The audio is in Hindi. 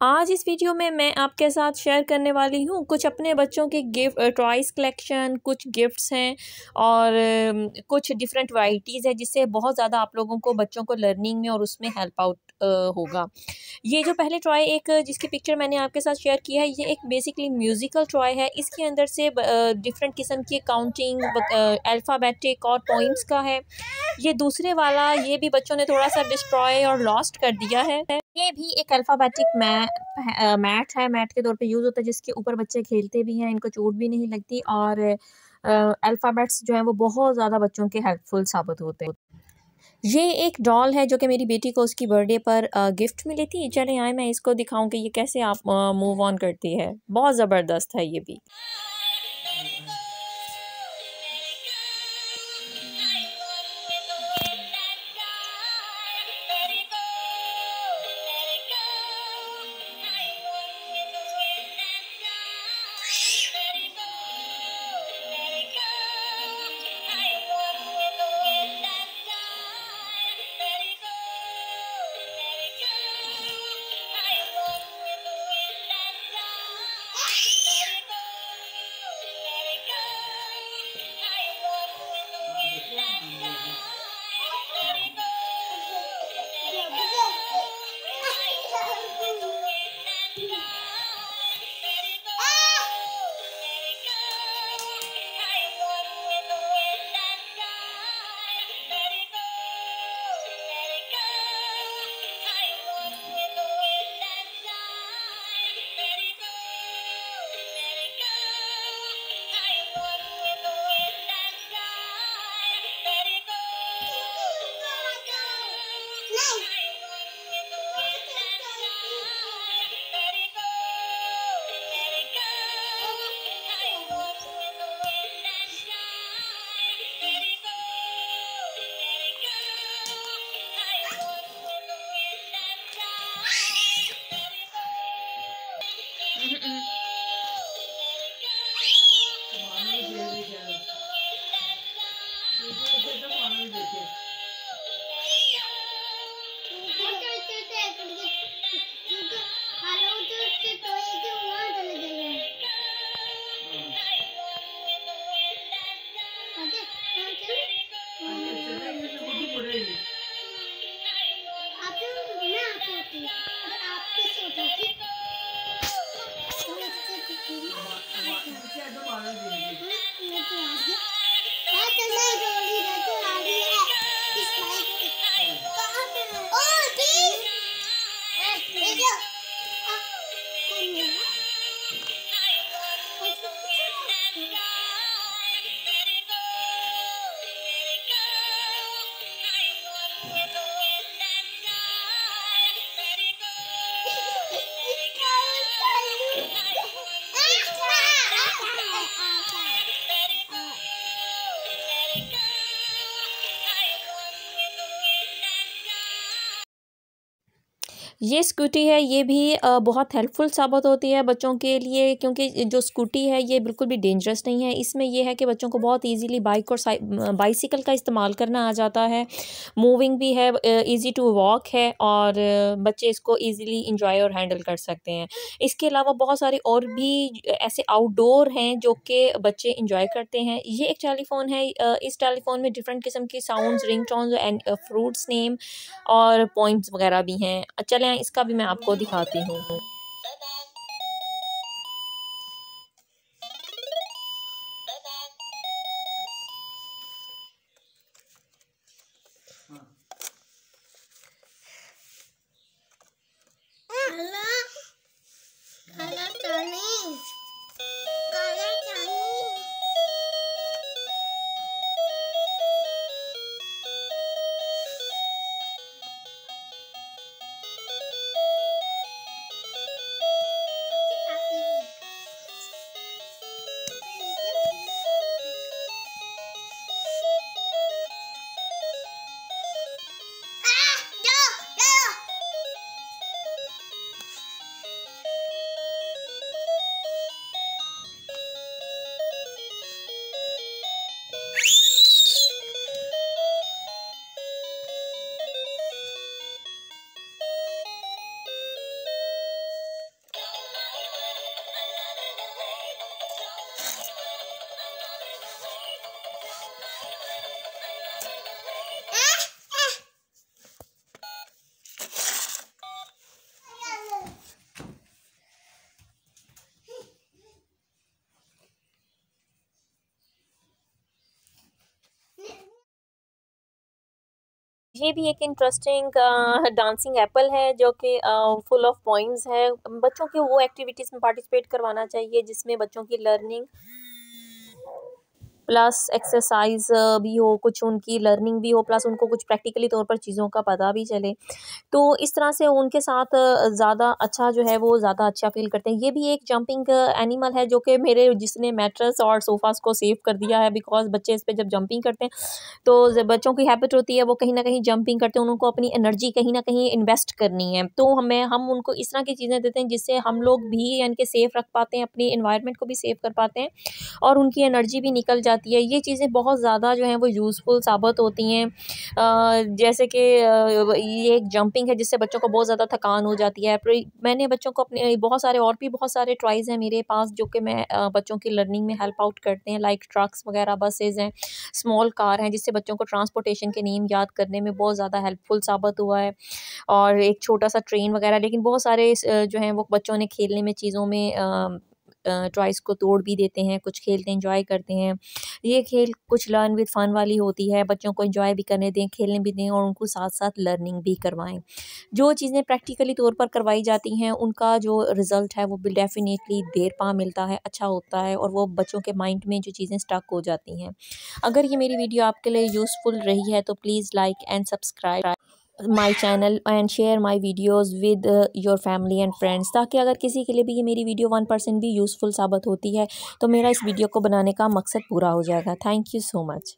आज इस वीडियो में मैं आपके साथ शेयर करने वाली हूँ कुछ अपने बच्चों के गिफ्ट टॉयज़ कलेक्शन कुछ गिफ्ट्स हैं और कुछ डिफरेंट वाइटीज़ है जिससे बहुत ज़्यादा आप लोगों को बच्चों को लर्निंग में और उसमें हेल्प आउट होगा। ये जो पहले ट्रॉय एक, जिसकी पिक्चर मैंने आपके साथ शेयर किया है, ये एक बेसिकली म्यूज़िकल ट्रॉय है। इसके अंदर से डिफरेंट किस्म की काउंटिंग अल्फ़ाबेटिक और पॉइंट्स का है। ये दूसरे वाला, ये भी बच्चों ने थोड़ा सा डिस्ट्रॉय और लॉस्ट कर दिया है। ये भी एक अल्फ़ाबेटिक मै मैट है। मैट के तौर पे यूज़ होता है, जिसके ऊपर बच्चे खेलते भी हैं, इनको चोट भी नहीं लगती और अल्फ़ाबेट्स जो हैं, वो बहुत ज़्यादा बच्चों के हेल्पफुल साबित होते हैं। ये एक डॉल है जो कि मेरी बेटी को उसकी बर्थडे पर गिफ्ट मिली थी। चले आए, मैं इसको दिखाऊँ कि ये कैसे आप मूव ऑन करती है। बहुत ज़बरदस्त है ये भी। ये स्कूटी है, ये भी बहुत हेल्पफुल साबित होती है बच्चों के लिए क्योंकि जो स्कूटी है ये बिल्कुल भी डेंजरस नहीं है। इसमें ये है कि बच्चों को बहुत इजीली बाइक और बाइसिकल का इस्तेमाल करना आ जाता है। मूविंग भी है इजी टू वॉक है और बच्चे इसको इजीली इंजॉय और हैंडल कर सकते हैं। इसके अलावा बहुत सारे और भी ऐसे आउटडोर हैं जो कि बच्चे इंजॉय करते हैं। ये एक टेलीफोन है इस टेलीफोन में डिफरेंट किस्म की sounds ring and fruits name और पॉइंट्स वगैरह भी हैं। चले चले आए इसका भी मैं आपको दिखाती हूँ। ये भी एक इंटरेस्टिंग डांसिंग एप्पल है जो कि फुल ऑफ़ पॉइंट्स है। बच्चों की वो एक्टिविटीज़ में पार्टिसिपेट करवाना चाहिए जिसमें बच्चों की लर्निंग प्लस एक्सरसाइज भी हो, कुछ उनकी लर्निंग भी हो, प्लस उनको कुछ प्रैक्टिकली तौर पर चीज़ों का पता भी चले। तो इस तरह से उनके साथ ज़्यादा अच्छा जो है वो ज़्यादा अच्छा फील करते हैं। ये भी एक जंपिंग एनिमल है जो कि मेरे जिसने मैट्रस और सोफ़ास को सेव कर दिया है बिकॉज़ बच्चे इस पर जब जंपिंग करते हैं तो बच्चों की हैबिट होती है वो कहीं ना कहीं जंपिंग करते हैं, उनको अपनी एनर्जी कहीं ना कहीं इन्वेस्ट करनी है। तो हमें, हम उनको इस तरह की चीज़ें देते हैं जिससे हम लोग भी यानी कि सेफ़ रख पाते हैं, अपनी इन्वायरमेंट को भी सेव कर पाते हैं और उनकी एनर्जी भी निकल जाती जाती है। ये चीज़ें बहुत ज़्यादा जो हैं वो यूज़फुल साबित होती हैं। जैसे कि ये एक जंपिंग है जिससे बच्चों को बहुत ज़्यादा थकान हो जाती है। मैंने बच्चों को अपने, बहुत सारे और भी बहुत सारे ट्राइज़ हैं मेरे पास जो कि मैं बच्चों की लर्निंग में हेल्प आउट करते हैं। लाइक ट्रक्स वगैरह बसेज हैं स्मॉल कार हैं जिससे बच्चों को ट्रांसपोर्टेशन के नेम याद करने में बहुत ज़्यादा हेल्पफुल साबित हुआ है। और एक छोटा सा ट्रेन वगैरह, लेकिन बहुत सारे जो हैं वो बच्चों ने खेलने में चीज़ों में टॉयज़ को तोड़ भी देते हैं, कुछ खेलते इंजॉय करते हैं। ये खेल कुछ लर्न विद फ़न वाली होती है, बच्चों को इंजॉय भी करने दें, खेलने भी दें और उनको साथ साथ लर्निंग भी करवाएँ। जो चीज़ें प्रैक्टिकली तौर पर करवाई जाती हैं, उनका जो रिज़ल्ट है, वो डेफिनेटली देर पा मिलता है अच्छा होता है और वो बच्चों के माइंड में जो चीज़ें स्टक हो जाती हैं। अगर ये मेरी वीडियो आपके लिए यूज़फुल रही है तो please like and subscribe my channel and share my videos with your family and friends ताकि अगर किसी के लिए भी ये मेरी वीडियो वन परसेंट भी यूज़फुल साबित होती है तो मेरा इस वीडियो को बनाने का मकसद पूरा हो जाएगा। Thank you so much